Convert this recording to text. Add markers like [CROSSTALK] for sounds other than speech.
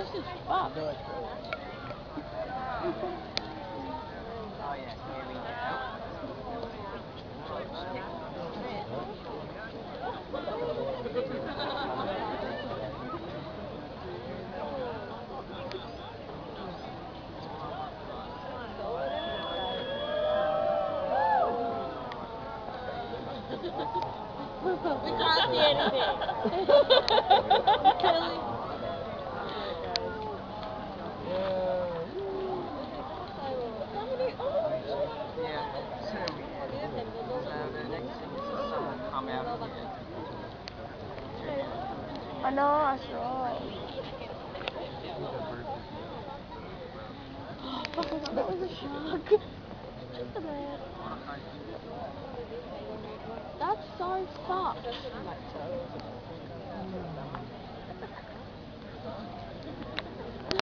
This is fun. No, it's good. Oh yeah, here we go. we can't see anything. [LAUGHS] I know, I saw. that was a shark. Just a bit. That's so fucked.